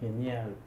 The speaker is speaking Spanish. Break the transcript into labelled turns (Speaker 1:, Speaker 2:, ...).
Speaker 1: Genial.